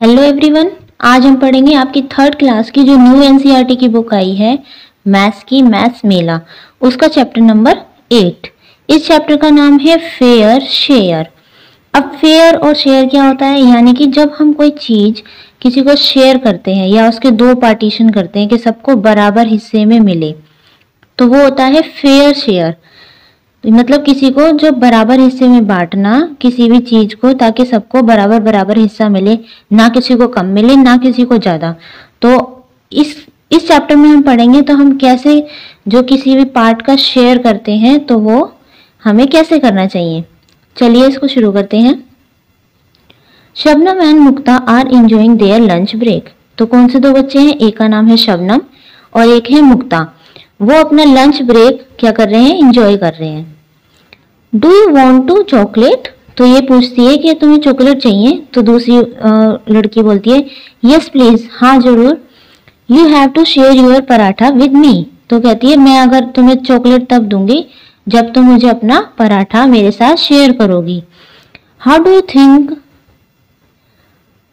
Hello everyone आज हम पढ़ेंगे आपकी थर्ड क्लास की जो न्यू एनसीईआरटी की बुक आई है मैथ्स की मैथ्स मेला उसका चैप्टर नंबर एट इस चैप्टर का नाम है फेयर शेयर अब फेयर और शेयर क्या होता है? यानी कि जब हम कोई चीज़ किसी को शेयर करते हैं या उसके दो पार्टीशन करते हैं कि सबको बराबर हिस्से में मिले तो वो होता है फेयर शेयर मतलब किसी को जो बराबर हिस्से में बांटना किसी भी चीज़ को, ताकि सबको बराबर बराबर हिस्सा मिले, ना किसी को कम मिले, ना किसी को ज़्यादा। तो इस इस चैप्टर में हम पढ़ेंगे तो हम कैसे जो किसी भी पार्ट का शेयर करते हैं तो वो हमें कैसे करना चाहिए। चलिए इसको शुरू करते हैं। Shabnam and Mukta are enjoying their lunch break तो कौन से दो बच्चे हैं? एक का नाम है शबनम और एक है मुक्ता। वो अपना लंच ब्रेक क्या कर रहे हैं? इंजॉय कर रहे हैं। Do you want to chocolate तो ये पूछती है कि तुम्हें चॉकलेट चाहिए? तो दूसरी लड़की बोलती है यस प्लीज़ हाँ ज़रूर. You have to share your paratha with me तो कहती है, मैं अगर तुम्हें चॉकलेट तब दूँगी, जब तुम मुझे अपना पराठा मेरे साथ शेयर करोगी. How do you think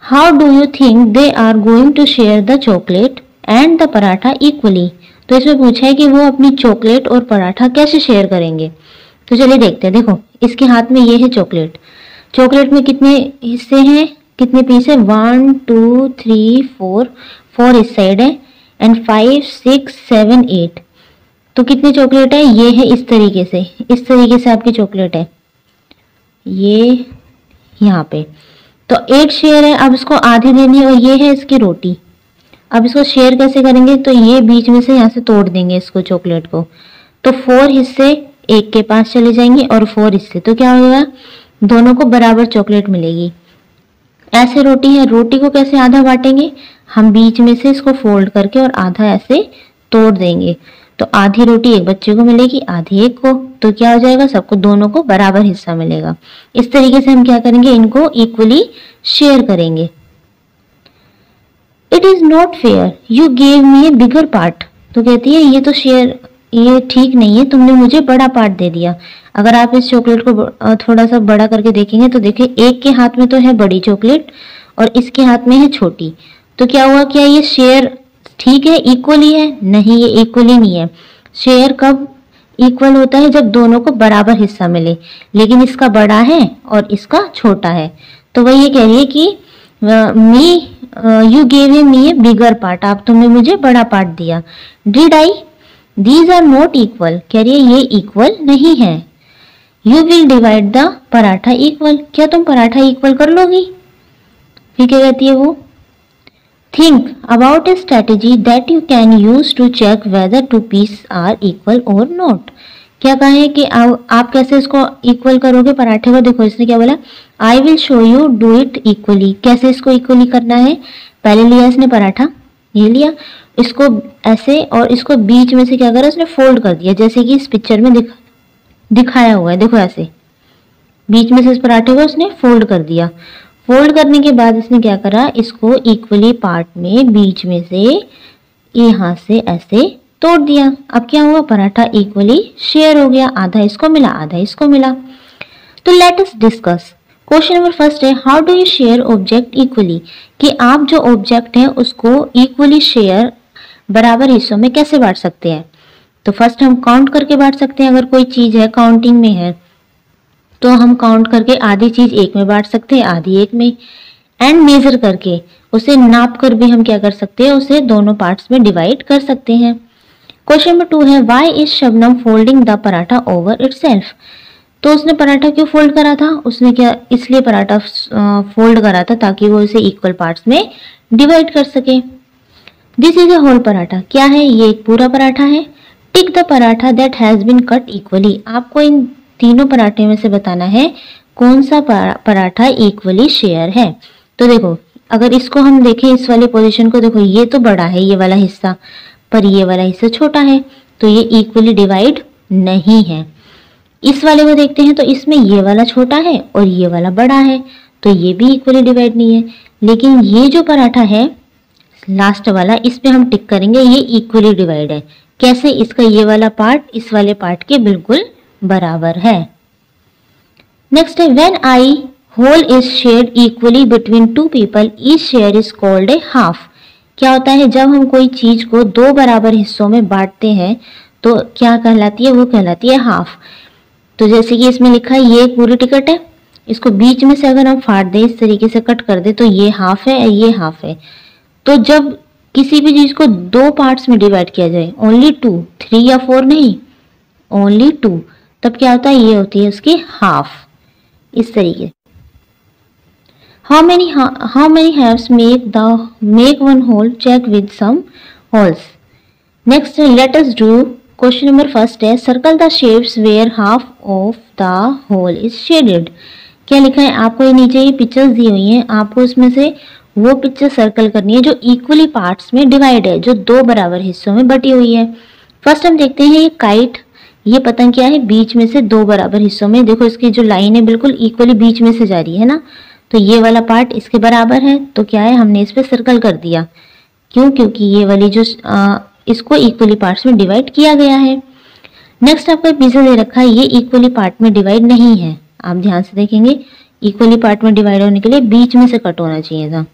how do you think they are going to share the chocolate and the paratha equally तो इसमें पूछा है कि वो अपनी चॉकलेट और पराठा कैसे शेयर करेंगे? तो चलिए देखते हैं। देखो, इसके हाथ में ये है चॉकलेट। चॉकलेट में कितने हिस्से हैं? कितने पीस है? One two three four four इस साइड है and five six seven eight तो कितने चॉकलेट है? ये है इस तरीके से। इस तरीके से आपकी चॉकलेट है। ये यहाँ पे। तो एट शेयर है। अब इसको आधी देनी है और ये है इसकी रोटी। अब इसको शेयर कैसे करेंगे? तो ये बीच में से यहाँ से तोड़ देंगे इसको चॉकलेट को। तो फोर हिस्से एक के पास चले जाएँगे और फोर हिस्से। तो क्या होगा? दोनों को बराबर चॉकलेट मिलेगी। ऐसे रोटी है, रोटी को कैसे आधा बांटेंगे? हम बीच में से इसको फोल्ड करके और आधा ऐसे तोड़ देंगे। तो आधी रोटी एक बच्चे को मिलेगी, आधी एक को। तो क्या हो जाएगा? सबको दोनों को बराबर हिस्सा मिलेगा। इस तरीके से हम क्या करेंगे? इनको इक्वली शेयर करेंगे। It is not fair you gave me a bigger part तो कहती है, ये तो शेयर ये ठीक नहीं है, तुमने मुझे बड़ा पार्ट दे दिया। अगर आप इस चॉकलेट को थोड़ा सा बड़ा करके देखेंगे तो देखिए, एक के हाथ में तो है बड़ी चॉकलेट और इसके हाथ में है छोटी। तो क्या हुआ, क्या ये शेयर ठीक है इक्वली है? नहीं, ये इक्वली नहीं है। शेयर कब इक्वल होता है? जब दोनों को बराबर हिस्सा मिले। लेकिन इसका बड़ा है और इसका छोटा है। तो वह ये कह रही है कि me you gave a me a bigger part आप तुमने मुझे बड़ा पार्ट दिया। Did I these are not equal कह रही है, ये इक्वल नहीं है। You will divide the paratha equal क्या तुम पराठा इक्वल कर लोगी? फिर क्या कहती है वो? Think about a strategy that you can use to check whether two piece are equal और नॉट क्या कहें कि आ, आप कैसे इसको इक्वल करोगे? पराठे को देखो इसने क्या बोला? I will show you do it equally कैसे इसको इक्वली करना है? पहले लिया इसने पराठा ये लिया। इसको ऐसे और इसको बीच में से क्या करा? उसने फोल्ड कर दिया जैसे कि इस पिक्चर में दिख दिखाया हुआ है। देखो ऐसे। बीच में से इस पराठे को उसने फोल्ड कर दिया। फोल्ड करने के बाद इसने क्या करा? इसको इक्वली पार्ट में बीच में से यहाँ से ऐसे तोड़ दिया। अब क्या हुआ? पराठा इक्वली शेयर हो गया। आधा इसको मिला, आधा इसको मिला। तो let us discuss question number first है how do you share object equally कि आप जो ऑब्जेक्ट है, उसको इक्वली शेयर बराबर हिस्सों में कैसे बांट सकते हैं? तो फ़र्स्ट हम काउंट करके बांट सकते हैं। अगर कोई चीज़ है काउंटिंग में है तो हम काउंट करके आधी चीज़ एक में बांट सकते हैं, आधी एक में। एंड मेजर करके, उसे नाप कर भी हम क्या कर सकते हैं? उसे दोनों पार्ट्स में डिवाइड कर सकते हैं। क्वेश्चन नंबर टू है why is Shabnam folding the paratha over it तो उसने पराठा क्यों फोल्ड करा था? उसने क्या इसलिए पराठा फोल्ड करा था ताकि वो इसे इक्वल पार्ट्स में डिवाइड कर सके? This is a whole paratha क्या है? ये एक पूरा पराठा है। Tick the paratha that has been cut equally आपको इन तीनों पराठे में से बताना है, कौन सा पराठा इक्वली शेयर है। तो देखो, अगर इसको हम देखें, इस वाली पोजीशन को देखो, ये तो बड़ा है, ये वाला हिस्सा। पर ये वाला हिस्सा छोटा है तो ये इक्वली डिवाइड नहीं है। इस वाले को देखते हैं तो इसमें ये वाला छोटा है और ये वाला बड़ा है तो ये भी इक्वली डिवाइड नहीं है। लेकिन ये जो पराठा है लास्ट वाला, इस पे हम टिक करेंगे, ये इक्वली डिवाइड है। कैसे इसका ये वाला पार्ट इस वाले पार्ट के बिल्कुल बराबर है? नेक्स्ट है when I whole is share equally between two people each share is called a half क्या होता है, जब हम कोई चीज़ को दो बराबर हिस्सों में बांटते हैं तो क्या कहलाती है? वो कहलाती है हाफ़ तो जैसे कि इसमें लिखा है, ये पूरी टिकट है, इसको बीच में से अगर हम फाड़ दें, इस तरीके से कट कर दे तो ये हाफ़ है ये हाफ़ है. तो जब किसी भी चीज़ को दो पार्ट्स में डिवाइड किया जाए ओनली टू थ्री या फोर नहीं ओनली टू तब क्या होता है? ये होती है उसकी हाफ़ इस तरीके how many how many halves make the, make one whole check with some holes? Next, let us do question number first है, circle the shapes where half of the whole is shaded. क्या लिखा है? आपको ये नीचे ये pictures दी हुई हैं, आपको उसमें से वो पिक्चर सर्कल करनी है जो इक्वली पार्ट्स में डिवाइड है, जो दो बराबर हिस्सों में बटी हुई है। फ़र्स्ट हम देखते हैं ये काइट ये पतंग क्या है? बीच में से दो बराबर हिस्सों में। देखो, इसकी जो लाइन है, बिल्कुल इक्वली बीच में से जा रही है ना? तो ये वाला पार्ट इसके बराबर है तो क्या है हमने इस पर सर्कल कर दिया। क्यों? क्योंकि ये वाली जो आ, इसको इक्वली पार्ट्स में डिवाइड किया गया है। नेक्स्ट आपका पिज्जा दे रखा है ये इक्वली पार्ट में डिवाइड नहीं है। आप ध्यान से देखेंगे इक्वली पार्ट में डिवाइड होने के लिए बीच में से कट होना चाहिए था।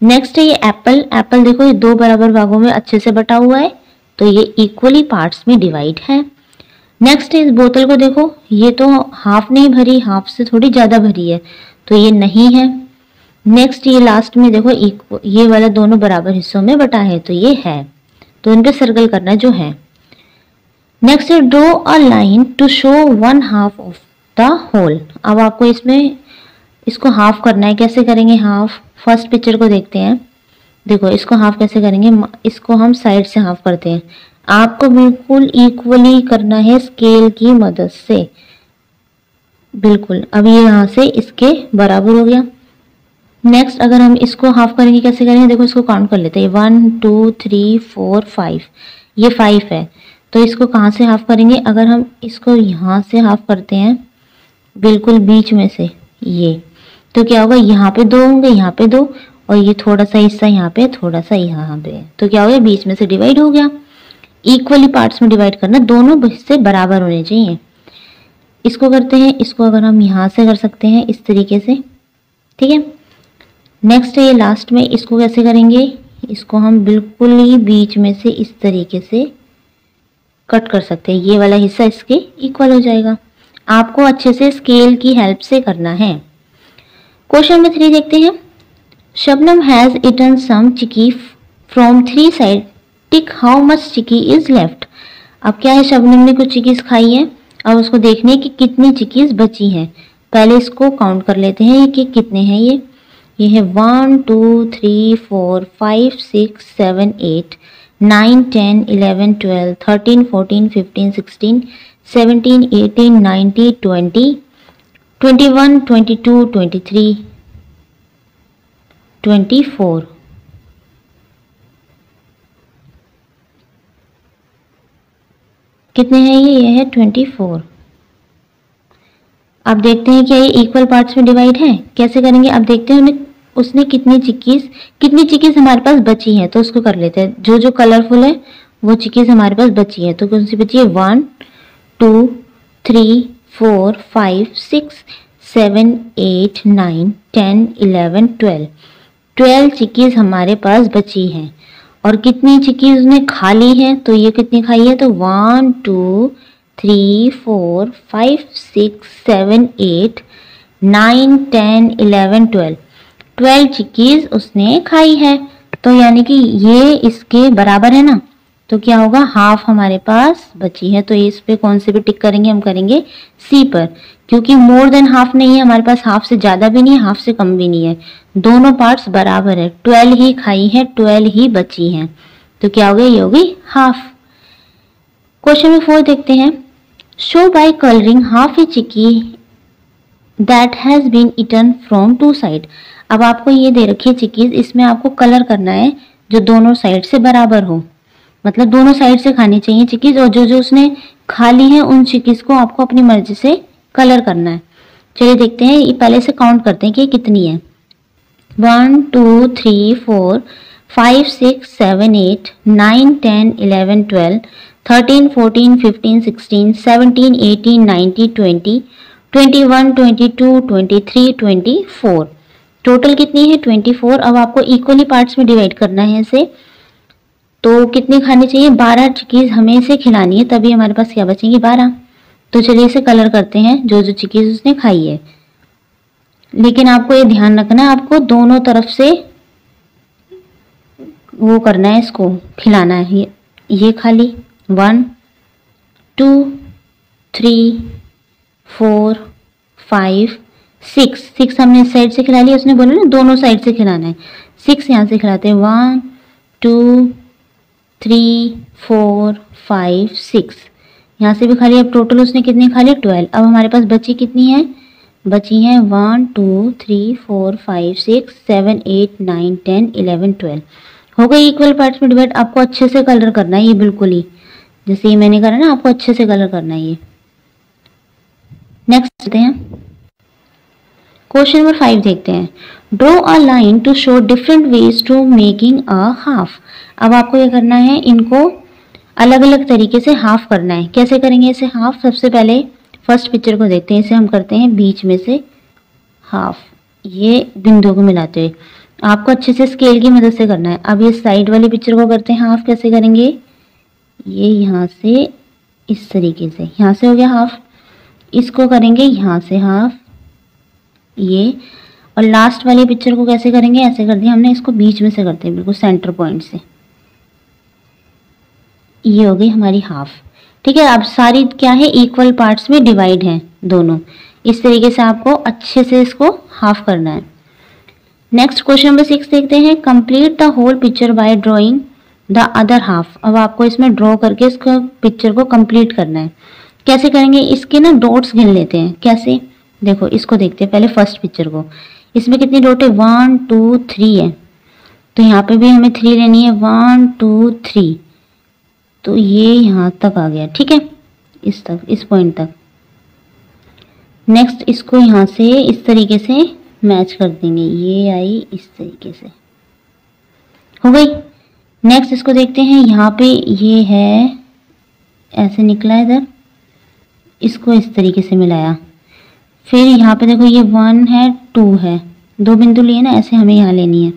नेक्स्ट है ये एप्पल एप्पल देखो ये दो बराबर भागों में अच्छे से बटा हुआ है तो ये इक्वली पार्ट्स में डिवाइड है। नेक्स्ट इस बोतल को देखो ये तो हाफ़ नहीं भरी हाफ़ से थोड़ी ज़्यादा भरी है। तो ये नहीं है। नेक्स्ट ये लास्ट में देखो ये वाला दोनों बराबर हिस्सों में बटा है तो ये है। तो इन पे सर्कल करना जो है। नेक्स्ट है draw a line to show one half of the whole अब आपको इसमें, इसको हाफ़ करना है, कैसे करेंगे हाफ़ फ़र्स्ट पिक्चर को देखते हैं। देखो, इसको हाफ़ कैसे करेंगे? इसको हम साइड से हाफ़ करते हैं। आपको बिल्कुल इक्वली करना है स्केल की मदद से। बिल्कुल। अब ये यहाँ से इसके बराबर हो गया। नेक्स्ट अगर हम इसको हाफ़ करेंगे, कैसे करेंगे? देखो, इसको काउंट कर लेते हैं। One two three four five ये फाइव है। तो इसको कहाँ से हाफ़ करेंगे? अगर हम इसको यहाँ से हाफ़ करते हैं, बिल्कुल बीच में से, ये तो क्या होगा? यहाँ पे दो होंगे, यहाँ पे दो, और ये थोड़ा सा हिस्सा यहाँ पे, थोड़ा सा यहाँ पे। तो क्या हो गया? बीच में से डिवाइड हो गया। इक्वली पार्ट्स में डिवाइड करना, दोनों हिस्से बराबर होने चाहिए। इसको करते हैं, इसको अगर हम यहाँ से कर सकते हैं, इस तरीके से, ठीक है? नेक्स्ट है ये लास्ट में, इसको कैसे करेंगे? इसको हम बिल्कुल ही बीच में से इस तरीके से कट कर सकते हैं। ये वाला हिस्सा इसके इक्वल हो जाएगा। आपको अच्छे से स्केल की हेल्प से करना है। क्वेश्चन नंबर थ्री देखते हैं। Shabnam has eaten some chikki from three side tick how much chikki is left अब क्या है शबनम ने कुछ चिकीज खाई है? अब उसको देखने की कितनी चिकीज बची हैं। पहले इसको काउंट कर लेते हैं कि कितने हैं ये। ये है one two three four five six seven eight nine ten eleven twelve thirteen fourteen fifteen sixteen seventeen eighteen ninety twenty twenty one twenty two twenty three twenty four कितने हैं ये? ये है ट्वेंटी फोर आप देखते हैं क्या ये इक्वल पार्ट्स में डिवाइड है? कैसे करेंगे? आप देखते हैं उन्हें उसने कितनी चिक्कीज कितनी चिक्कीज हमारे पास बची है? तो उसको कर लेते हैं। जो जो कलरफुल है, वो चिक्कीज हमारे पास बची है। तो कौन सी बची है? One two three four five six seven eight nine ten eleven twelve twelve chikkis हमारे पास बची हैं। और कितनी चिक्की उसने खा ली है तो ये कितनी खाई है? तो one two three four five six seven eight nine ten eleven twelve twelve chikkis उसने खाई है। तो यानी कि ये इसके बराबर है ना? तो क्या होगा? हाफ़ हमारे पास बची है। तो इस पे कौन से भी टिक करेंगे? हम करेंगे सी पर। क्योंकि मोर देन हाफ़ नहीं है, हमारे पास हाफ़ से ज़्यादा भी नहीं है हाफ़ से कम भी नहीं है। दोनों पार्ट्स बराबर है। ट्वेल्व ही खाई है ट्वेल्व ही बची हैं। तो क्या हो गया ये होगी हाफ़ क्वेश्चन नंबर फोर देखते हैं। Show by colouring half a chikki that has been eaten from two side अब आपको ये दे रखी है चिक्कीज इसमें आपको कलर करना है जो दोनों साइड से बराबर हो। मतलब दोनों साइड से खानी चाहिए चिक्कीज और जो जो उसने खा ली है उन चिक्कीज को आपको अपनी मर्ज़ी से कलर करना है। चलिए देखते हैं, ये पहले से काउंट करते हैं कि कितनी है। One two three four five six seven eight nine ten eleven twelve thirteen fourteen fifteen sixteen seventeen eighteen nineteen twenty twenty one twenty two twenty three twenty four total कितनी है? ट्वेंटी फोर अब आपको equally parts में divide करना है इसे। तो कितनी खानी चाहिए? बारह चिकीज हमें इसे खिलानी है तभी हमारे पास क्या बचेंगी बारह? तो चलिए इसे कलर करते हैं जो जो चिकीज उसने खाई है। लेकिन आपको ये ध्यान रखना है आपको दोनों तरफ़ से वो करना है इसको खिलाना है। ये, ये खाली। One two three four five six six हमने इस साइड से खिला लिया उसने बोला ना दोनों साइड से खिलाना है। सिक्स यहाँ से खिलाते हैं। One two three four five six यहाँ से भी खाली अब टोटल उसने कितनी खा लिया ट्वेल्व अब हमारे पास बची कितनी है? बची हैं one two three four five six seven eight nine ten eleven twelve हो गई इक्वल पार्ट्स में डिवाइड आपको अच्छे से कलर करना है ये बिल्कुल ही। जैसे ये मैंने करा ना, आपको अच्छे से कलर करना है ये। नेक्स्ट हैं। क्वेश्चन नंबर फाइव देखते हैं। Draw a line to show different ways to making a half अब आपको ये करना है? इनको अलग अलग तरीके से हाफ़ करना है। कैसे करेंगे इसे हाफ़ सबसे पहले फ़र्स्ट पिक्चर को देखते हैं। इसे हम करते हैं बीच में से हाफ़ ये बिंदु को मिलाते हुए। आपको अच्छे से स्केल की मदद से करना है। अब ये साइड वाली पिक्चर को करते हैं हाफ़ कैसे करेंगे? ये यहाँ से इस तरीके से। यहाँ से हो गया हाफ़ इसको करेंगे यहाँ से हाफ़ ये। और लास्ट वाली पिक्चर को कैसे करेंगे? ऐसे कर दिया हमने, इसको बीच में से करते हैं, बिल्कुल सेंटर पॉइंट से। ये हो गई हमारी हाफ़ ठीक है, अब सारी क्या है? इक्वल पार्ट्स में डिवाइड है दोनों। इस तरीके से आपको अच्छे से इसको हाफ़ करना है। नेक्स्ट क्वेश्चन नंबर सिक्स देखते हैं। Complete the whole picture by drawing the other half अब आपको इसमें ड्रॉ करके इसको पिक्चर को कंप्लीट करना है। कैसे करेंगे? इसके ना डॉट्स गिन लेते हैं। कैसे? देखो, इसको देखते हैं, पहले फ़र्स्ट पिक्चर को। इसमें कितनी डॉट है? वन टू थ्री है। तो यहाँ पे भी हमें थ्री लेनी है। वन टू थ्री तो ये यहाँ तक आ गया, ठीक है? इस तक, इस पॉइंट तक। नेक्स्ट इसको यहाँ से इस तरीके से मैच कर देंगे। ये आई इस तरीके से। हो गई? नेक्स्ट इसको देखते हैं। यहाँ पे ये है, ऐसे निकला इधर। इसको इस तरीके से मिलाया। फिर यहाँ पे देखो ये वन है टू है। दो बिंदु लिए ना, ऐसे हमें यहाँ लेनी है।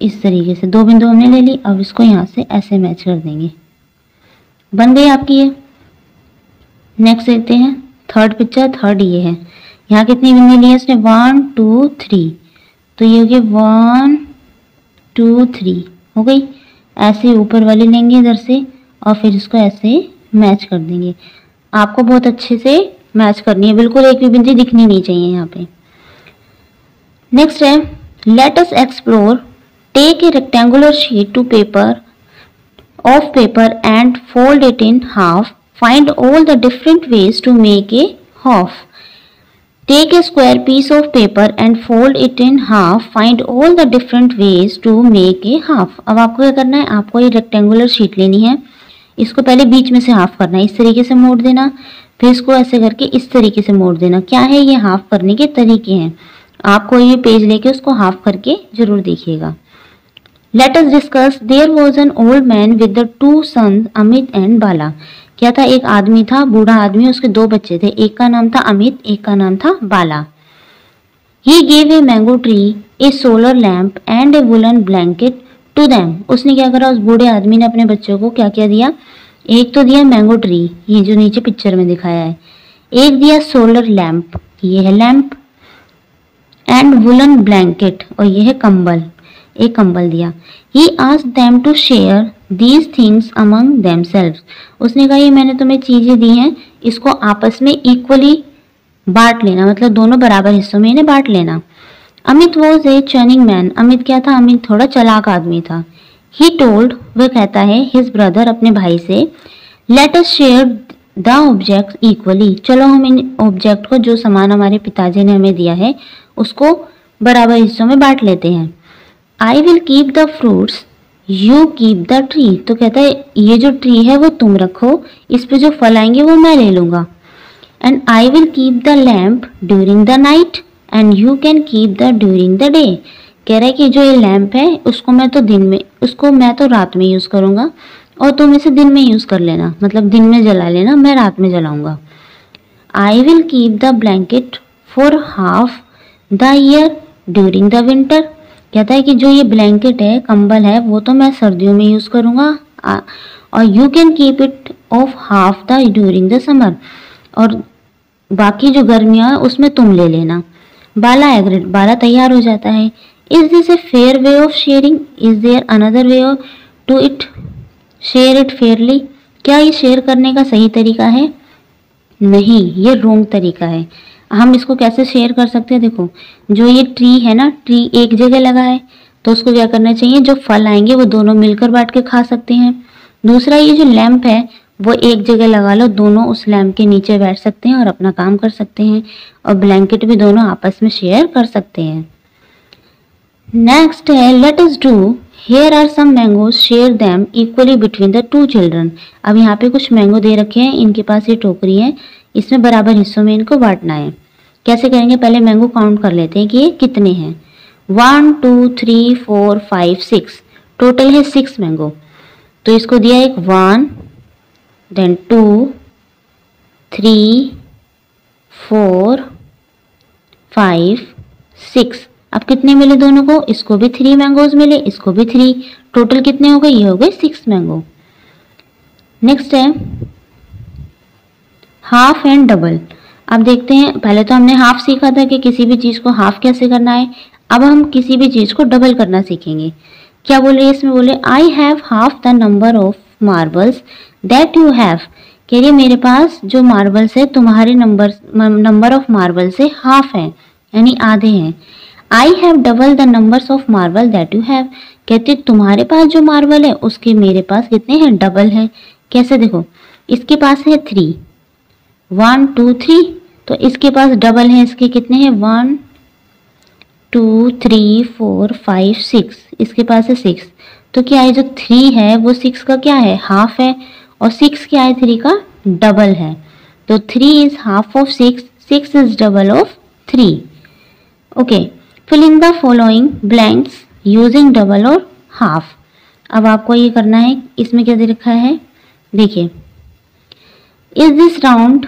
इस तरीके से दो बिंदु हमने ले ली, अब इसको यहाँ से ऐसे मैच कर देंगे। बन गई आपकी ये। नेक्स्ट देखते हैं। थर्ड पिक्चर थर्ड ये है। यहाँ कितनी बिंदु ली है इसने? वन टू थ्री तो ये हो गया वन टू थ्री हो गई? ऐसे ऊपर वाली लेंगे इधर से, और फिर इसको ऐसे मैच कर देंगे। आपको बहुत अच्छे से मैच करनी है। बिल्कुल एक भी बिंदी दिखनी नहीं चाहिए यहाँ पे। नेक्स्ट है let's explore take a rectangular sheet to paper of paper and fold it in half find all the different ways to make a half take a square piece of paper and fold it in half find all the different ways to make a half अब आपको क्या करना है? आपको ये rectangular sheet लेनी है। इसको पहले बीच में से हाफ़ करना है, इस तरीके से मोड़ देना, फिर इसको ऐसे करके इस तरीके से मोड़ देना। क्या है ये हाफ़ करने के तरीके हैं? आपको ये पेज लेके उसको हाफ़ करके ज़रूर देखिएगा। Let us discuss there was an old man with the two son Amit and Bala क्या था? एक आदमी था, बूढ़ा आदमी, उसके दो बच्चे थे। एक का नाम था अमित एक का नाम था Bala he gave a mango tree a solar lamp and a woollen blanket to them उसने क्या करा? उस बूढ़े आदमी ने अपने बच्चों को क्या क्या दिया? एक तो दिया मैंगो ट्री ये जो नीचे पिक्चर में दिखाया है। एक दिया सोलर लैम्प ये है लैम्प एंड वुलन ब्लैंकेट और ये है कंबल, एक कंबल दिया। ही आज them to share these things among them उसने कहा, ये मैंने तुम्हें चीज़ें दी हैं, इसको आपस में इक्वली बांट लेना मतलब दोनों बराबर हिस्सों में इन्हें बांट लेना। Amit was a churning man Amit क्या था? अमित थोड़ा चलाक आदमी था। ही टोल्ड वह कहता है हिज ब्रदर अपने भाई से let us share the object equally चलो हम इन ऑब्जेक्ट को, जो सामान हमारे पिताजी ने हमें दिया है, उसको बराबर हिस्सों में बांट लेते हैं। I will keep the fruits you keep the tree तो कहता है, ये जो ट्री है, वो तुम रखो, इस पे जो फल आएँगे, वो मैं ले लूँगा। And I will keep the lamp during the night and you can keep the during the day कह रहा है कि जो ये लैम्प है, उसको मैं तो दिन में उसको मैं तो रात में यूज़ करूँगा। और तुम इसे दिन में यूज़ कर लेना। मतलब दिन में जला लेना, मैं रात में जलाऊँगा। I will keep the blanket for half the year during the winter कहता है कि जो ये ब्लैंकेट है, कंबल है, वो तो मैं सर्दियों में यूज़ करूँगा। और you can keep it of half the during the summer और बाकी जो गर्मियाँ उसमें तुम ले लेना। बाला एग्रेड, बाला तैयार हो जाता है। Is this a fair way of sharing is there another way of to it share it fairly क्या ये शेयर करने का सही तरीका है? नहीं, ये रोंग तरीका है। हम इसको कैसे शेयर कर सकते हैं? देखो, जो ये ट्री है ना ट्री एक जगह लगा है तो उसको क्या करना चाहिए? जो फल आएँगे, वो दोनों मिलकर बांट के खा सकते हैं। दूसरा, ये जो लैम्प है वो एक जगह लगा लो, दोनों उस लैम्प के नीचे बैठ सकते हैं और अपना काम कर सकते हैं और ब्लैंकेट भी दोनों आपस में शेयर कर सकते हैं। नेक्स्ट है let us do here are some mangoes share them equally between the two children अब यहाँ पे कुछ मैंगो दे रखे हैं, इनके पास ये टोकरी है, इसमें बराबर हिस्सों में इनको बांटना है। कैसे करेंगे? पहले मैंगो काउंट कर लेते हैं कि ये कितने हैं। One two three four five six total है सिक्स मैंगो तो इसको दिया एक one then two three four five six अब कितने मिले दोनों को? इसको भी थ्री मैंगोज मिले, इसको भी थ्री टोटल कितने हो गए? ये हो गए सिक्स मैंगो नेक्स्ट है हाफ़ एंड डबल अब देखते हैं, पहले तो हमने हाफ़ सीखा था कि किसी भी चीज़ को हाफ़ कैसे करना है। अब हम किसी भी चीज़ को डबल करना सीखेंगे। क्या बोले, इसमें बोले I have half the number of marbles that you have कह रही मेरे पास जो मार्बल्स है, तुम्हारे नंबर नंबर ऑफ़ मार्बल से हाफ़ है, यानी आधे हैं। I have double the numbers of marble that you have कहते तुम्हारे पास जो मार्बल है, उसके मेरे पास कितने हैं? डबल है। कैसे देखो? इसके पास है थ्री वन टू थ्री तो इसके पास डबल है, इसके कितने हैं? One two three four five six इसके पास है सिक्स तो क्या ये जो थ्री है, वो सिक्स का क्या है? हाफ़ है। और सिक्स क्या है थ्री का डबल है। तो three is half of six six is double of three okay fill in the following blanks using double और हाफ़ अब आपको ये करना है, इसमें क्या दे रखा है? देखिए is this round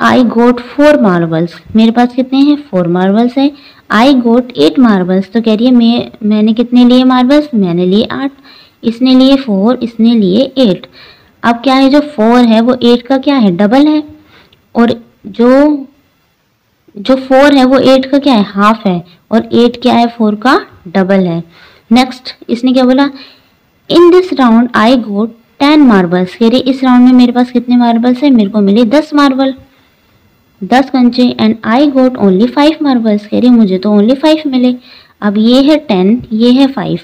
I got four marbles मेरे पास कितने हैं? फोर मार्बल्स है। आई गोट एट मार्बल्स तो कह रही है, मैं, मैंने कितने लिए मार्बल्स मैंने लिए आठ। इसने लिए फोर इसने लिए एट अब क्या है जो फोर है, वो एट का क्या है? डबल है? और जो जो फोर है, वो एट का क्या है? हाफ़ है। और एट क्या है? फोर का डबल है। नेक्स्ट इसने क्या बोला? In this round I got ten marbles कह रही इस राउंड में मेरे पास कितने मार्बल्स है? मेरे को मिले दस मार्बल दस कंचे and I got only five marbles कह रही मुझे तो ओनली फाइव मिले। अब ये है टेन ये है फाइव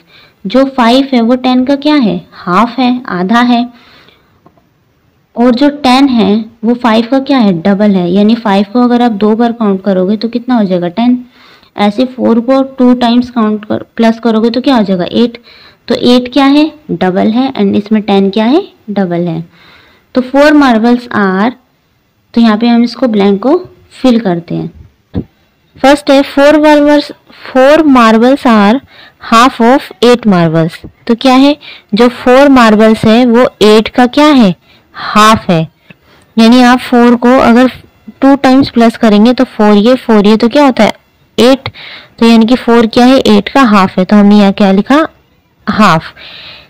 जो फाइव है, वो टेन का क्या है? हाफ़ है, आधा है। और जो टेन है, वो फाइव का क्या है? डबल है. यानी फाइव को अगर आप दो बार काउंट करोगे तो कितना हो जाएगा? टेन ऐसे फोर को टू टाइम्स काउंट कर प्लस करोगे तो क्या हो जाएगा? एट तो एट क्या है? डबल है. एंड इसमें टेन क्या है? डबल है. तो फोर मार्बल्स आर तो यहाँ पे हम इसको ब्लैंक को फिल करते हैं. फ़र्स्ट है four marbles four marbles are half of eight marbles तो क्या है? जो फोर मार्बल्स है, वो एट का क्या है? हाफ़ है। यानी आप फोर को अगर टू टाइम्स प्लस करेंगे तो फोर ये फोर ये तो क्या होता है? एट तो यानी कि फोर क्या है? एट का हाफ़ है। तो हमने यहाँ क्या लिखा? हाफ़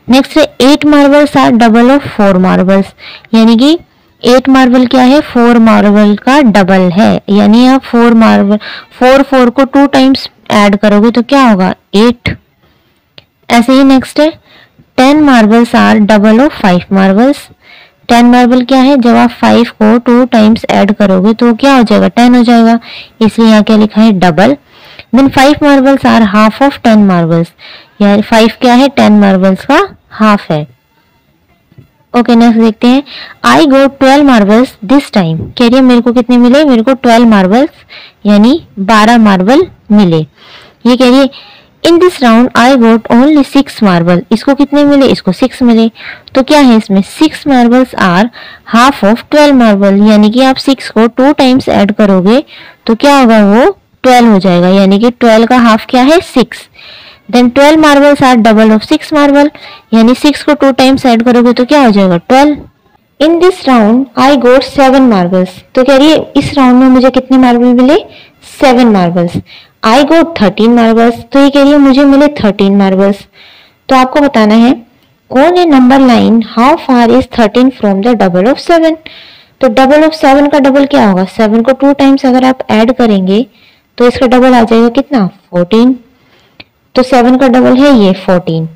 नेक्स्ट है eight marbles are double of four marbles यानी कि एट मार्बल क्या है? फोर मार्बल का डबल है। यानी आप फोर मार्बल फोर फोर को टू टाइम्स ऐड करोगे तो क्या होगा? एट ऐसे ही नेक्स्ट है ten marbles are double of five marbles ten marble क्या है? जब आप फाइव को टू टाइम्स ऐड करोगे तो क्या हो जाएगा? टेन हो जाएगा। इसलिए यहाँ क्या लिखा है? Double then five marbles are half of ten marbles यार फाइव क्या है? टेन मार्बल्स का हाफ़ है। ओके नेक्स्ट देखते हैं। I go twelve marbles this time कह रही है, मेरे को कितने मिले? मेरे को ट्वेल्व मार्बल्स यानी बारह मार्बल मिले। ये कह रही है in this round I got only six marble इसको कितने मिले? इसको सिक्स मिले। तो क्या है इसमें? Six marbles are half of twelve marble यानी कि आप सिक्स को टू टाइम्स ऐड करोगे तो क्या होगा वो? ट्वेल्व हो जाएगा। यानी कि ट्वेल्व का हाफ़ क्या है? Six then twelve marbles are double of six marble यानी सिक्स को टू टाइम्स ऐड करोगे तो क्या हो जाएगा? Twelve in this round I got seven marbles तो कह रही है, इस राउंड में मुझे कितने मार्बल मिले? Seven marbles I got thirteen marbles तो ये कह रही है, मुझे मिले थर्टीन मार्बल्स तो आपको बताना है, कौन a number line how far is thirteen from the double of seven तो डबल ऑफ़ सेवन का डबल क्या होगा? सेवन को टू टाइम्स अगर आप ऐड करेंगे तो इसका डबल आ जाएगा कितना? फोर्टीन तो सेवन का डबल है ये फोर्टीन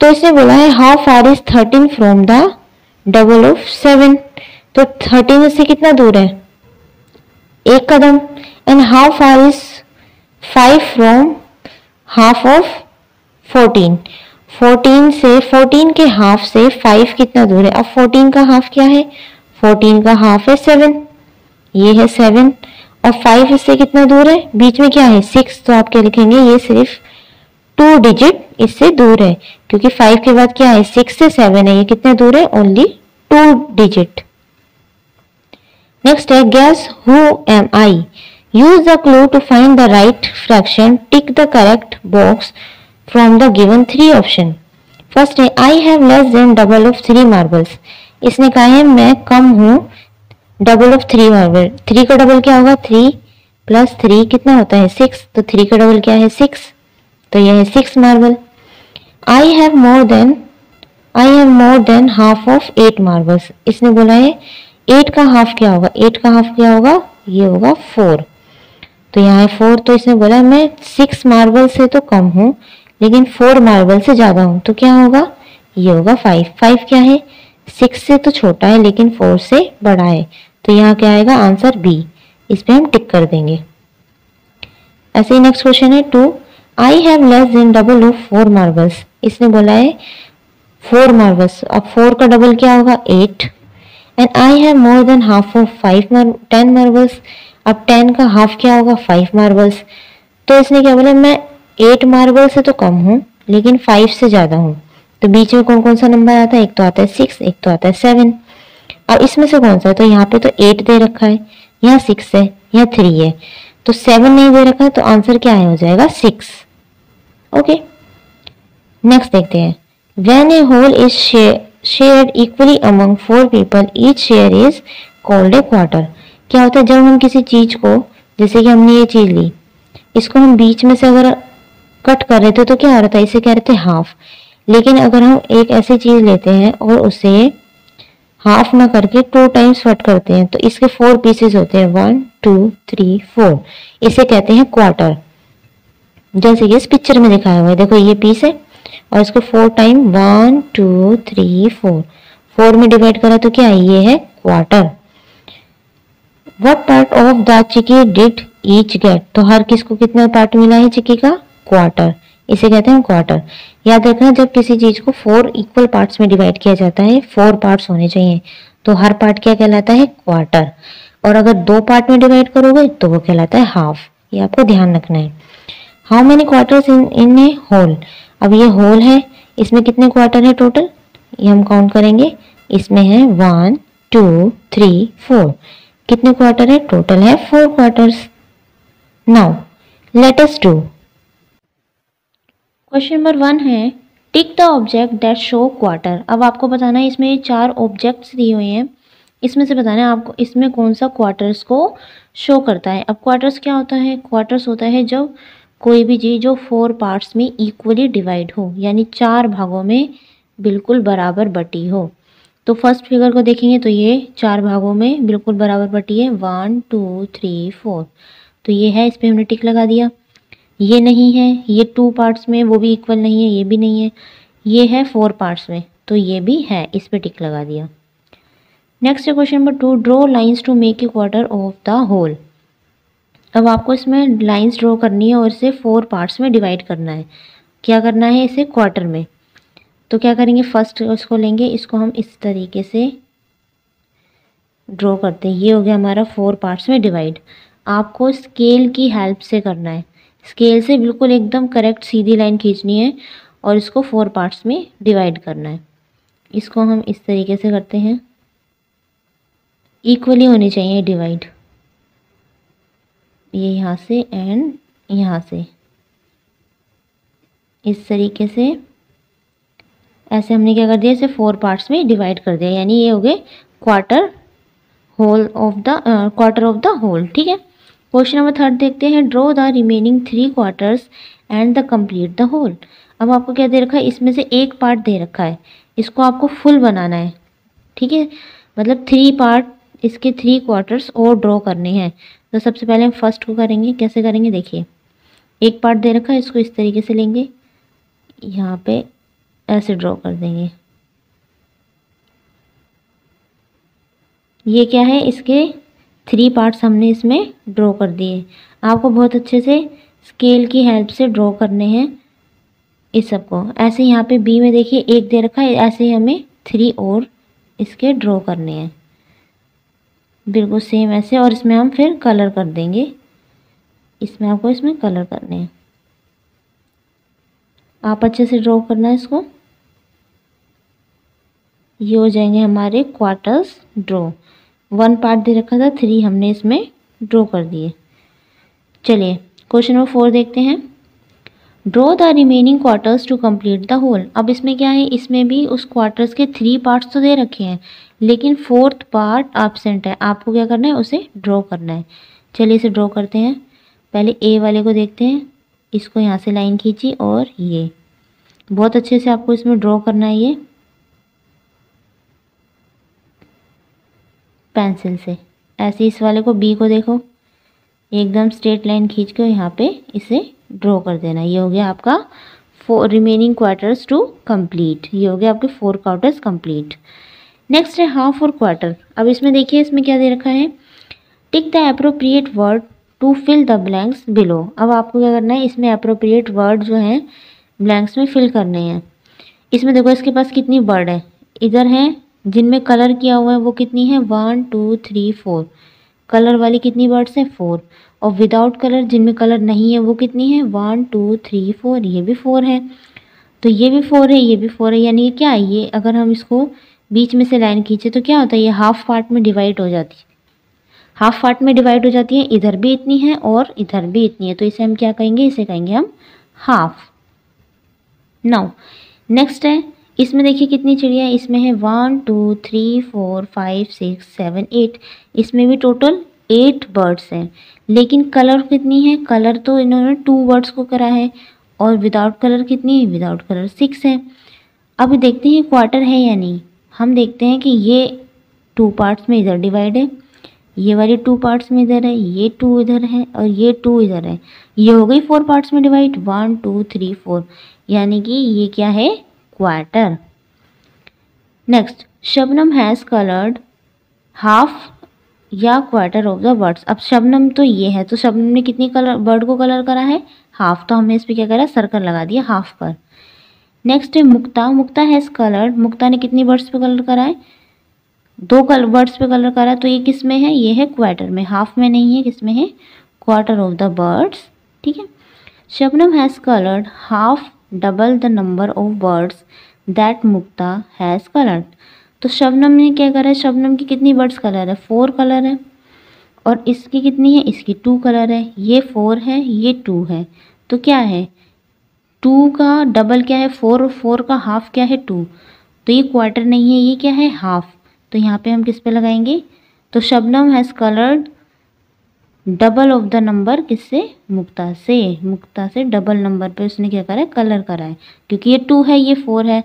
तो इसने बोला है how far is thirteen from the double of seven तो थर्टीन इससे कितना दूर है? एक कदम. And how far is five from half of fourteen fourteen से फोर्टीन के हाफ़ से फाइव कितना दूर है? अब फोर्टीन का हाफ़ क्या है? फोर्टीन का हाफ़ है सेवन ये है सेवन और फाइव इससे कितना दूर है? बीच में क्या है? सिक्स तो आप क्या लिखेंगे? ये सिर्फ़ टू डिजिट इससे दूर है। क्योंकि फाइव के बाद क्या है? सिक्स से सेवन है। ये कितने दूर है? ओनली टू डिजिट नेक्स्ट है guess who am I use the clue to find the right fraction tick the correct box from the given three option first है I have less than double of three marbles इसने कहा है, मैं कम हूँ double of three marble three का double क्या होगा? थ्री प्लस थ्री कितना होता है? सिक्स तो थ्री का डबल क्या है? सिक्स तो यह है six marble I have more than I have more than half of eight marbles इसने बोला है एट का हाफ़ क्या होगा? एट का हाफ़ क्या होगा? ये होगा फोर तो यहाँ फोर तो इसने बोला, मैं सिक्स मार्बल से तो कम हूँ, लेकिन फोर मार्बल से ज़्यादा हूँ। तो क्या होगा? ये होगा फाइव फाइव क्या है? सिक्स से तो छोटा है, लेकिन फोर से बड़ा है। तो यहाँ क्या आएगा? आंसर बी इस पे हम टिक कर देंगे। ऐसे ही नेक्स्ट क्वेश्चन है two I have less than double of four marbles इसने बोला है फोर मार्बल्स अब फोर का डबल क्या होगा? Eight and I have more than half of five ten marbles अब टेन का हाफ़ क्या होगा? फाइव मार्बल्स तो इसने क्या बोला, मैं एट मार्बल से तो कम हूँ, लेकिन फाइव से ज़्यादा हूँ। तो बीच में कौन कौन सा नंबर आता है? एक तो आता है सिक्स एक तो आता है सेवन और इसमें से कौन सा है? तो यहाँ पे तो एट दे रखा है, यहाँ सिक्स है, यहाँ थ्री है। तो सेवन नहीं दे रखा है तो आंसर क्या है हो जाएगा? सिक्स ओके नेक्स्ट देखते हैं। When a whole is share equally among four people each share is called a quarter क्या होता है जब हम किसी चीज़ को, जैसे कि हमने ये चीज़ ली, इसको हम बीच में से अगर कट कर रहे थे तो क्या हो रहा था? इसे कह रहे थे हाफ़ लेकिन अगर हम एक ऐसी चीज़ लेते हैं और उसे हाफ़ ना करके टू टाइम्स कट करते हैं तो इसके फोर पीसेस होते हैं. वन टू थ्री फोर इसे कहते हैं क्वार्टर जैसे कि इस पिक्चर में दिखाया हुआ है। देखो, ये पीस है और इसको four time one two three four four में डिवाइड करा तो क्या ये है quarter what part of the chikki did each get तो हर किसको कितना पार्ट मिला है चिकी का? क्वार्टर इसे कहते हैं क्वार्टर याद रखना, जब किसी चीज़ को फोर इक्वल पार्ट्स में डिवाइड किया जाता है फोर पार्ट्स होने चाहिए। तो हर पार्ट क्या कहलाता है? क्वार्टर और अगर दो पार्ट में डिवाइड करोगे तो वो कहलाता है हाफ़ ये आपको ध्यान रखना है। How many quarters in in a whole अब ये होल है, इसमें कितने क्वार्टर है टोटल ये हम काउंट करेंगे। इसमें है वन टू थ्री फोर कितने क्वार्टर है? टोटल है four quarters now let us do question number one है tick the object that show quarter अब आपको बताना है, इसमें चार ऑब्जेक्ट्स दिए हुए हैं। इसमें से बताना है आपको, इसमें कौन सा क्वार्टर्स को शो करता है? अब क्वार्टर्स क्या होता है? क्वार्टर्स होता है जब कोई भी चीज़ जो फोर पार्ट्स में इक्वली डिवाइड हो, यानी चार भागों में बिल्कुल बराबर बटी हो। तो फ़र्स्ट फिगर को देखेंगे तो ये चार भागों में बिल्कुल बराबर बटी है। वन टू थ्री फोर तो ये है, इस पर हमने टिक लगा दिया। ये नहीं है, ये टू पार्ट्स में वो भी इक्वल नहीं है, ये भी नहीं है। ये है फोर पार्ट्स में तो ये भी है, इस पर टिक लगा दिया। नेक्स्ट है question number two draw lines to make a quarter of the whole अब आपको इसमें लाइंस ड्रॉ करनी है और इसे फोर पार्ट्स में डिवाइड करना है। क्या करना है इसे क्वार्टर में? तो क्या करेंगे? फ़र्स्ट उसको लेंगे, इसको हम इस तरीके से ड्रॉ करते हैं। ये हो गया हमारा फोर पार्ट्स में डिवाइड आपको स्केल की हेल्प से करना है। स्केल से बिल्कुल एकदम करेक्ट सीधी लाइन खींचनी है और इसको फोर पार्ट्स में डिवाइड करना है। इसको हम इस तरीके से करते हैं। इक्वली होनी चाहिए डिवाइड ये यहाँ से एंड यहाँ से। इस तरीके से ऐसे हमने क्या कर दिया, इसे फोर पार्ट्स में डिवाइड कर दिया। यानी ये हो गए quarter whole of the quarter of the whole ठीक है? क्वेश्चन नंबर थर्ड देखते हैं। Draw the remaining three quarters and the complete the whole अब आपको क्या दे रखा है? इसमें से एक पार्ट दे रखा है। इसको आपको फुल बनाना है, ठीक है? मतलब थ्री पार्ट इसके थ्री क्वार्टर्स और ड्रॉ करने हैं। तो सबसे पहले हम फ़र्स्ट को करेंगे। कैसे करेंगे? देखिए, एक पार्ट दे रखा है, इसको इस तरीके से लेंगे। यहाँ पे ऐसे ड्रॉ कर देंगे। ये क्या है? इसके थ्री पार्ट्स हमने इसमें ड्रॉ कर दिए। आपको बहुत अच्छे से स्केल की हेल्प से ड्रॉ करने हैं इस सबको। ऐसे यहाँ पे बी में देखिए, एक दे रखा है, ऐसे ही हमें थ्री और इसके ड्रॉ करने हैं। बिल्कुल सेम ऐसे, और इसमें हम फिर कलर कर देंगे। इसमें आपको इसमें कलर करने हैं। आप अच्छे से ड्रॉ करना है इसको। ये हो जाएँगे हमारे क्वार्टर्स ड्रॉ वन पार्ट दे रखा था थ्री हमने इसमें ड्रॉ कर दिए. चलिए क्वेश्चन नंबर फोर देखते हैं. Draw the remaining quarters to complete the whole अब इसमें क्या है? इसमें भी उस क्वार्टर्स के थ्री पार्ट्स तो दे रखे हैं, लेकिन फोर्थ पार्ट एबसेंट है. आपको क्या करना है? उसे ड्रॉ करना है. चलिए इसे ड्रॉ करते हैं. पहले ए वाले को देखते हैं. इसको यहाँ से लाइन खींची और ये. बहुत अच्छे से आपको इसमें ड्रॉ करना है ये. पेंसिल से। ऐसे इस वाले को बी को देखो। एकदम स्ट्रेट लाइन खींच के यहाँ पे इसे ड्रॉ कर देना। ये हो गया आपका four remaining quarters to complete ये हो गया आपके फोर क्वार्टर्स कंप्लीट नेक्स्ट है हाफ़ और क्वार्टर अब इसमें देखिए, इसमें क्या दे रखा है? Tick the appropriate word to fill the blanks below अब आपको क्या करना है? इसमें अप्रोप्रिएट वर्ड जो हैं ब्लैंक्स में फिल करने हैं। इसमें देखो, इसके पास कितनी वर्ड है? इधर है जिनमें कलर किया हुआ है वो कितनी है? One, two, three, four. Colour वाली कितनी वर्ड्स हैं? फोर। और विदाउट कलर जिनमें कलर नहीं है, वो कितनी है? One, two, three, four. ये भी फोर है। तो ये भी फोर है, ये भी फोर है। यानी क्या है? ये अगर हम इसको बीच में से लाइन खींचे तो क्या होता है? ये हाफ़ पार्ट में डिवाइड हो जाती है। हाफ़ पार्ट में डिवाइड हो जाती है। इधर भी इतनी है और इधर भी इतनी है। तो इसे हम क्या कहेंगे? इसे कहेंगे हम हाफ़ नाउ नेक्स्ट है। इसमें देखिए कितनी चिड़िया है। इसमें है one two three four five six seven eight इसमें भी टोटल एट बर्ड्स हैं। लेकिन कलर कितनी है? कलर तो इन्होंने टू बर्ड्स को करा है। और विदाउट कलर कितनी है? विदाउट कलर सिक्स है। अब देखते हैं क्वार्टर है या नहीं। हम देखते हैं कि ये टू पार्ट्स में इधर डिवाइड है। ये वाली टू पार्ट्स में इधर है, ये टू इधर है और ये टू इधर है। ये हो गई फोर पार्ट्स में divide one two three four यानी कि ये क्या है? Quarter next Shabnam has coloured half या क्वार्टर ऑफ़ द वर्ड्स अब शबनम तो ये है तो शबनम ने कितनी कलर वर्ड को कलर करा है? हाफ़ तो हमने इस पर क्या करा? सर्कल लगा दिया हाफ़ पर. नेक्स्ट है मुक्ता. मुक्ता हैज़ कलर्ड मुक्ता ने कितनी वर्ड्स पे कलर करा है? दो कल वर्ड्स पे कलर करा है तो ये किसमें है? ये है क्वार्टर में. हाफ़ में नहीं है, किसमें है? क्वार्टर ऑफ़ द बर्ड्स ठीक है? Shabnam has coloured half double the number of birds that Mukta has coloured तो शबनम ने क्या करा है? शबनम की कितनी बर्ड्स कलर है? फोर कलर है। और इसकी कितनी है? इसकी टू कलर है। ये फोर है, ये टू है। तो क्या है? टू का डबल क्या है? फोर और फोर का हाफ़ क्या है? टू तो ये क्वार्टर नहीं है, ये क्या है? हाफ़ तो यहाँ पे हम किस पे लगाएँगे? तो Shabnam has coloured double of the number किससे? मुक्ता से। मुक्ता से डबल नंबर पे उसने क्या करा है? कलर करा है। क्योंकि ये टू है, ये फोर है।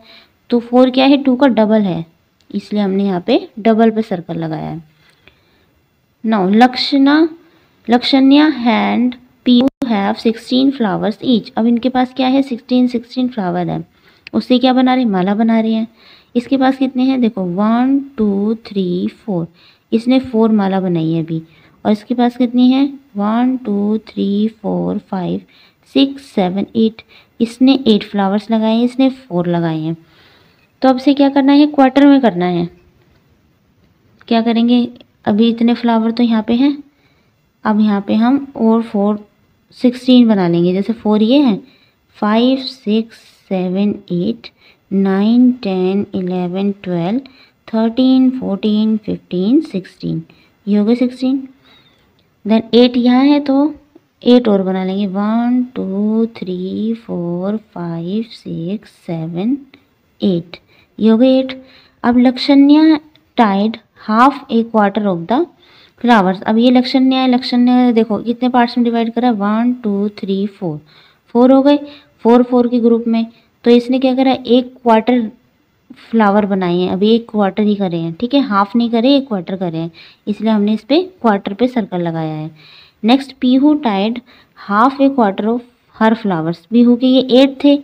तो फोर क्या है? टू का डबल है। इसलिए हमने यहाँ पे डबल पे सर्कल लगाया है। Now Lakshana, Lakshanya and Pihu have sixteen flowers each अब इनके पास क्या है? सिक्सटीन सिक्सटीन फ्लावर है। उससे क्या बना रहे माला बना रही हैं। इसके पास कितने हैं? देखो वन टू थ्री फोर इसने फोर माला बनाई है अभी। और इसके पास कितनी है? One two three four five six seven eight इसने एट फ्लावर्स लगाए हैं, इसने फोर लगाए हैं। तो अब से क्या करना है? क्वार्टर में करना है। क्या करेंगे? अभी इतने फ्लावर तो यहाँ पे हैं। अब यहाँ पे हम और फोर सिक्सटीन बना लेंगे। जैसे फोर ये हैं। Five six seven eight nine ten eleven twelve thirteen fourteen fifteen sixteen ये हो गए सिक्सटीन देन एट यहाँ है तो एट और बना लेंगे। One two three four five six seven eight ये हो गए एट अब Lakshanya tied half a quarter of the flowers अब ये लक्षण्य है, लक्षण्य देखो, कितने पार्ट्स में डिवाइड करा? One two three four four हो गए। फोर फोर के ग्रुप में। तो इसने क्या करा? एक क्वार्टर फ्लावर बनाए हैं। अभी एक क्वार्टर ही करे हैं, ठीक है? हाफ़ नहीं करे, एक क्वार्टर करे हैं। इसलिए हमने इस पर क्वार्टर पे सर्कल लगाया है। Next Pihu tied half a quarter of her flowers Pihu के ये एट थे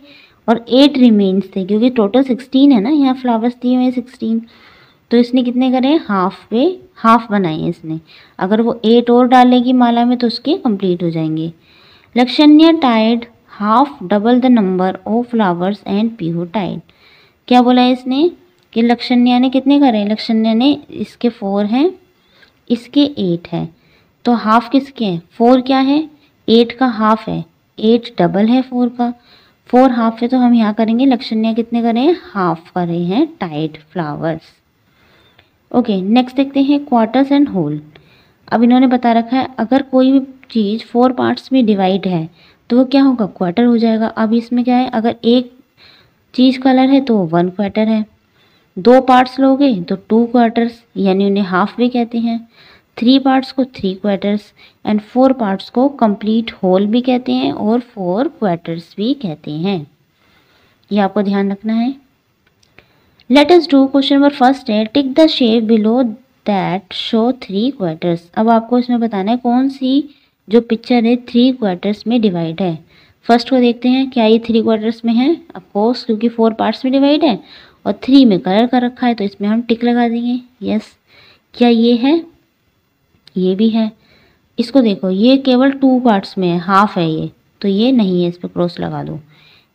और एट रिमेन्स थे, क्योंकि टोटल सिक्सटीन है ना? यहाँ फ्लावर्स दिए हुए सिक्सटीन तो इसने कितने करे हैं? हाफ़ पे हाफ़ बनाए हैं इसने। अगर वो एट और डालेगी माला में तो उसके कंप्लीट हो जाएँगे। Lakshanya tied half double the number of flowers and Pihu tied क्या बोला है इसने? कि लक्षण्या ने कितने करे लक्षण्या ने इसके फोर हैं, इसके एट है। तो हाफ़ किसके हैं? फोर क्या है? एट का हाफ़ है। एट डबल है फोर का। फोर हाफ़ है तो हम यहाँ करेंगे, लक्षण्या कितने करें हाफ़ करे हैं टाइट फ्लावर्स। ओके, नेक्स्ट देखते हैं, क्वार्टर्स एंड होल। अब इन्होंने बता रखा है, अगर कोई भी चीज़, फोर पार्ट्स में डिवाइड है तो वो क्या होगा? क्वार्टर हो जाएगा। अब इसमें क्या है? अगर एक चीज़ कलर है तो वन क्वार्टर है। दो पार्ट्स लोगे तो टू क्वार्टर्स, यानी उन्हें हाफ़ भी कहते हैं। थ्री पार्ट्स को three quarters and four parts को कंप्लीट होल भी कहते हैं और फोर क्वार्टर्स भी कहते हैं। ये आपको ध्यान रखना है। Let us do question number first है। Tick the shape below that show three quarters अब आपको इसमें बताना है कौन सी जो पिक्चर है थ्री क्वार्टर्स में डिवाइड है। फ़र्स्ट को देखते हैं क्या ये थ्री क्वार्टर्स में है। अफकोर्स क्योंकि फोर पार्ट्स में डिवाइड है और थ्री में कलर कर रखा है तो इसमें हम टिक लगा देंगे। यस क्या ये है? ये भी है। इसको देखो, ये केवल टू पार्ट्स में है हाफ़ है ये। तो ये नहीं है, इस पर क्रॉस लगा दो।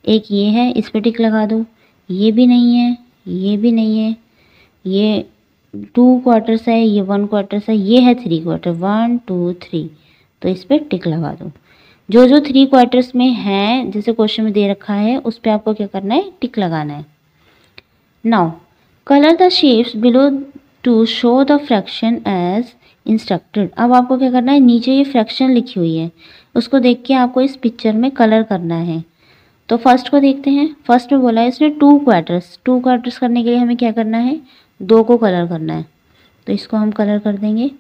एक ये है, इस पर टिक लगा दो। ये भी नहीं है, ये भी नहीं है। ये टू क्वार्टर्स है, ये वन क्वार्टर्स है, ये है three quarter one two three तो इस पर टिक लगा दो। जो जो थ्री क्वार्टर्स में है, जैसे क्वेश्चन में दे रखा है, उस पर आपको क्या करना है? टिक लगाना है। Now colour the shapes below to show the fraction as instructed अब आपको क्या करना है? नीचे ये फ्रैक्शन लिखी हुई है। उसको देख के आपको इस पिक्चर में कलर करना है। तो फ़र्स्ट को देखते हैं। फ़र्स्ट में बोला है इसने टू क्वार्टर्स टू क्वार्टर्स करने के लिए हमें क्या करना है? दो को कलर करना है। तो इसको हम कलर कर देंगे।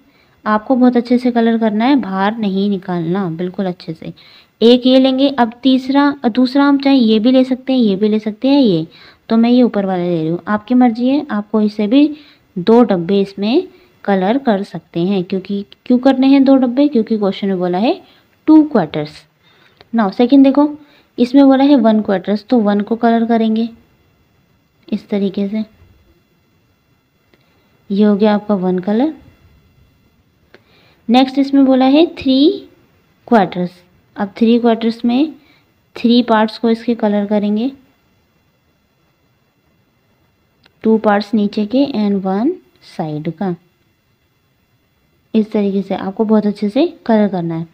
आपको बहुत अच्छे से कलर करना है, बाहर नहीं निकालना, बिल्कुल अच्छे से। एक ये लेंगे, अब तीसरा दूसरा हम चाहे ये भी ले सकते हैं, ये भी ले सकते हैं, ये। तो मैं ये ऊपर वाला ले रही हूँ। आपकी मर्ज़ी है, आपको इसे भी दो डब्बे इसमें कलर कर सकते हैं, क्योंकि क्यों करने हैं दो डब्बे? क्योंकि क्वेश्चन में बोला है टू क्वार्टर्स नाउ सेकंड देखो, इसमें बोला है वन क्वार्टर्स तो वन को कलर करेंगे। इस तरीके से। ये हो गया आपका वन कलर नेक्स्ट इसमें बोला है थ्री क्वार्टर्स अब थ्री क्वार्टर्स में थ्री पार्ट्स को इसके कलर करेंगे. टू पार्ट्स नीचे के एंड वन साइड का. इस तरीके से आपको बहुत अच्छे से कलर करना है.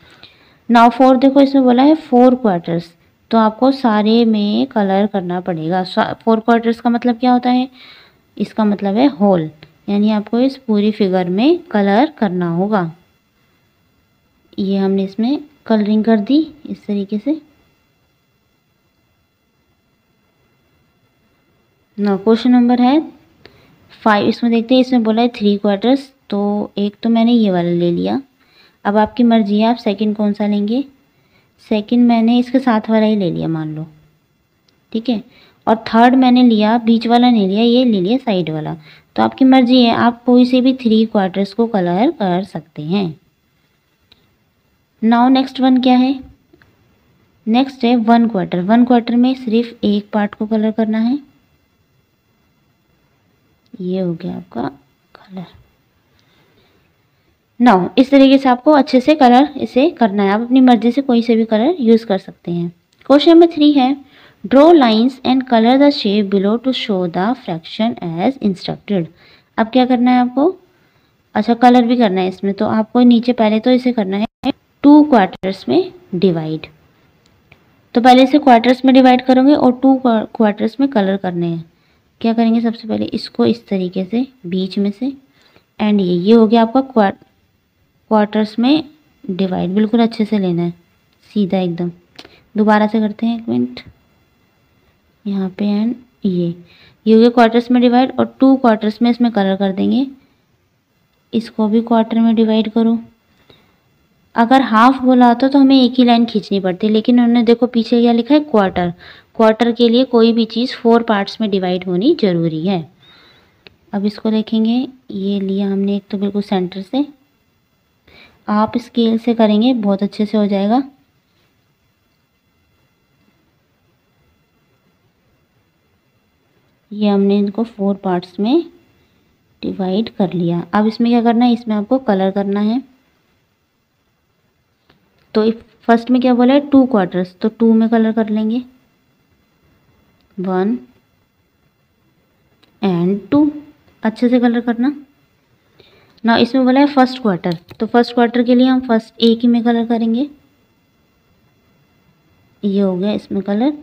नाउ फोर देखो इसमें बोला है फोर क्वार्टर्स तो आपको सारे में कलर करना पड़ेगा. फोर क्वार्टर्स का मतलब क्या होता है? इसका मतलब है होल यानी आपको इस पूरी फिगर में कलर करना होगा. ये हमने इसमें कलरिंग कर दी इस तरीके से। ना क्वेश्चन नंबर है फाइव इसमें देखते हैं, इसमें बोला है थ्री क्वार्टर्स तो एक तो मैंने ये वाला ले लिया। अब आपकी मर्ज़ी है, आप सेकंड कौन सा लेंगे? सेकंड मैंने इसके साथ वाला ही ले लिया, मान लो। ठीक है? और थर्ड मैंने लिया, बीच वाला नहीं लिया, ये ले लिया साइड वाला। तो आपकी मर्ज़ी है, आप कोई से भी थ्री क्वार्टर्स को कलर कर सकते हैं। नाउ नेक्स्ट वन क्या है? नेक्स्ट है वन क्वार्टर वन क्वार्टर में सिर्फ़ एक पार्ट को कलर करना है। ये हो गया आपका कलर नाउ इस तरीके से आपको अच्छे से कलर इसे करना है। आप अपनी मर्ज़ी से कोई से भी कलर यूज़ कर सकते हैं। क्वेश्चन नंबर थ्री है draw lines and colour the shape below to show the fraction as instructed अब क्या करना है आपको? अच्छा कलर भी करना है इसमें। तो आपको नीचे पहले तो इसे करना है। टू क्वार्टर्स में डिवाइड तो पहले इसे क्वार्टर्स में डिवाइड करोगे और टू क्वार्टर्स में कलर करने हैं। क्या करेंगे सबसे पहले इसको इस तरीके से, बीच में से। एंड ये ये हो गया आपका क्वार्टर्स में डिवाइड बिल्कुल अच्छे से लेना है। सीधा एकदम। दोबारा से करते हैं एक मिनट। यहाँ पे एंड ये। ये हो गया क्वार्टर्स में डिवाइड और टू क्वार्टर्स में इसमें कलर कर देंगे। इसको भी क्वार्टर में डिवाइड करो। अगर हाफ़ बोला होता तो हमें एक ही लाइन खींचनी पड़ती, लेकिन उन्होंने देखो पीछे क्या लिखा है क्वार्टर क्वार्टर के लिए कोई भी चीज़ फोर पार्ट्स में डिवाइड होनी ज़रूरी है। अब इसको देखेंगे, ये लिया हमने एक तो बिल्कुल सेंटर से। आप स्केल से करेंगे, बहुत अच्छे से हो जाएगा। ये हमने इनको फोर पार्ट्स में डिवाइड कर लिया। अब इसमें क्या करना है, इसमें आपको कलर करना है। तो फ़र्स्ट में क्या बोला है? टू क्वार्टर्स तो टू में कलर कर लेंगे. वन एंड टू अच्छे से कलर करना. ना इसमें बोला है फ़र्स्ट क्वार्टर तो फ़र्स्ट क्वार्टर के लिए हम फ़र्स्ट एक ही में कलर करेंगे. ये हो गया इसमें colour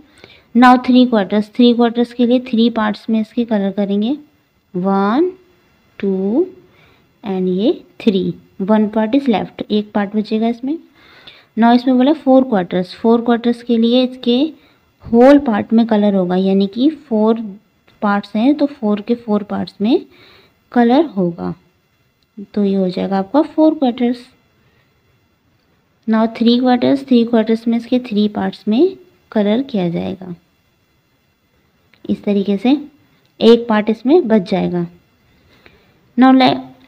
now three quarters three quarters के लिए थ्री पार्ट्स में इसके कलर करेंगे. वन टू एंड ये three one part is left एक पार्ट बचेगा इसमें. नाउ इसमें बोला फोर क्वार्टर्स फोर क्वार्टर्स के लिए इसके होल पार्ट में कलर होगा. यानी कि फोर पार्ट्स हैं तो फोर के फोर पार्ट्स में कलर होगा। तो ये हो जाएगा आपका four quarters now three quarters three quarters में इसके थ्री पार्ट्स में कलर किया जाएगा। इस तरीके से एक पार्ट इसमें बच जाएगा। नाउ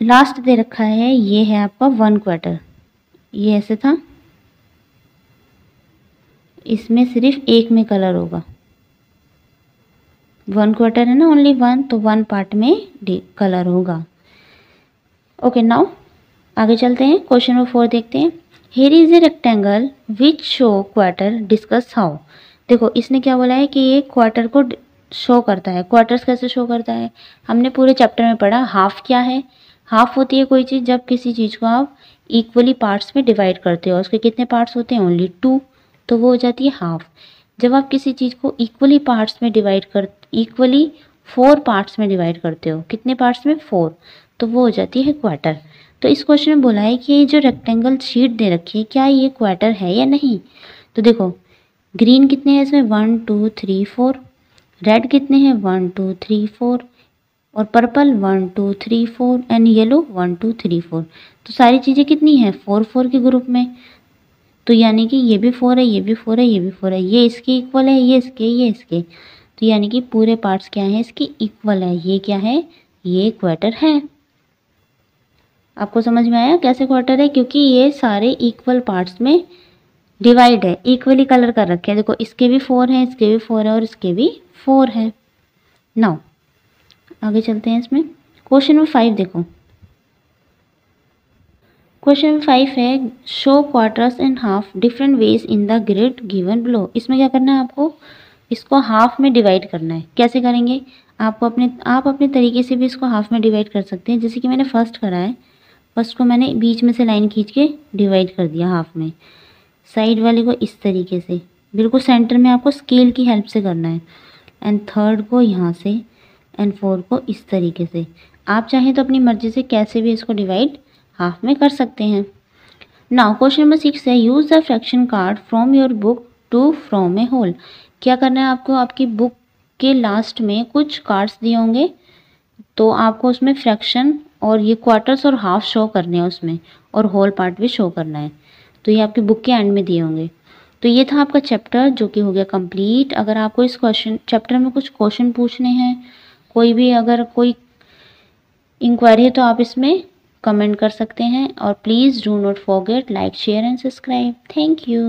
लास्ट दे रखा है, ये है आपका वन क्वार्टर ये ऐसे था। इसमें सिर्फ़ एक में कलर होगा। वन क्वार्टर है ना ओनली वन तो वन पार्ट में कलर होगा। ओके नाउ आगे चलते हैं क्वेश्चन नंबर फोर देखते हैं। Here is a rectangle which show quarter discuss how देखो, इसने क्या बोला है कि ये क्वार्टर को शो करता है। क्वार्टर्स कैसे शो करता है? हमने पूरे चैप्टर में पढ़ा हाफ़ क्या है? हाफ़ होती है कोई चीज़, जब किसी चीज़ को आप इक्वली पार्ट्स में डिवाइड करते हो, उसके कितने पार्ट्स होते हैं? ओनली टू तो वो हो जाती है हाफ़ जब आप किसी चीज़ को इक्वली पार्ट्स में डिवाइड कर इक्वली फोर पार्ट्स में डिवाइड करते हो, कितने पार्ट्स में? फोर तो वो हो जाती है क्वार्टर तो इस क्वेश्चन में बोला है कि ये जो रेक्टेंगल शीट दे रखी है, क्या ये क्वार्टर है या नहीं? तो देखो ग्रीन कितने हैं इसमें? One two three four red कितने हैं? वन टू थ्री फोर और purple one two three four and yellow one two three four तो सारी चीज़ें कितनी हैं? फोर फोर के ग्रुप में. तो यानी कि ये भी फोर है, ये भी फोर है, ये भी फोर है। ये इसके इक्वल है, ये इसके ये इसके। तो यानी कि पूरे पार्ट्स क्या हैं? इसकी इक्वल है। ये क्या है? ये क्वार्टर है। आपको समझ में आया कैसे क्वार्टर है? क्योंकि ये सारे इक्वल पार्ट्स में डिवाइड है। इक्वली कलर कर रखे हैं। देखो, इसके भी फोर हैं, इसके भी फोर है और इसके भी फोर है। नाउ आगे चलते हैं इसमें। क्वेश्चन नंबर फाइव देखो। क्वेश्चन फाइव है show quarters and half different ways in the grid given below इसमें क्या करना है आपको? इसको हाफ़ में डिवाइड करना है। कैसे करेंगे? आपको अपने, आप अपने तरीके से भी इसको हाफ़ में डिवाइड कर सकते हैं। जैसे कि मैंने फ़र्स्ट करा है फ़र्स्ट को मैंने बीच में से लाइन खींच के डिवाइड कर दिया हाफ़ में। साइड वाले को इस तरीके से। बिल्कुल सेंटर में आपको स्केल की हेल्प से करना है। एंड थर्ड को यहाँ से एंड फोर्थ को इस तरीके से। आप चाहें तो अपनी मर्ज़ी से कैसे भी इसको डिवाइड हाफ़ में कर सकते हैं। नाउ क्वेश्चन नंबर सिक्स है use the fraction card from your book to from a whole क्या करना है आपको? आपकी बुक के लास्ट में कुछ कार्ड्स दिए होंगे तो आपको उसमें फ्रैक्शन और ये क्वार्टर्स और हाफ़ शो करने हैं उसमें, और होल पार्ट भी शो करना है। तो ये आपकी बुक के एंड में दिए होंगे। तो ये था आपका चैप्टर जो कि हो गया कंप्लीट अगर आपको इस क्वेश्चन चैप्टर में कुछ क्वेश्चन पूछने हैं, कोई भी अगर कोई इंक्वायरी है तो आप इसमें कमेंट कर सकते हैं और please do not forget like share and subscribe thank you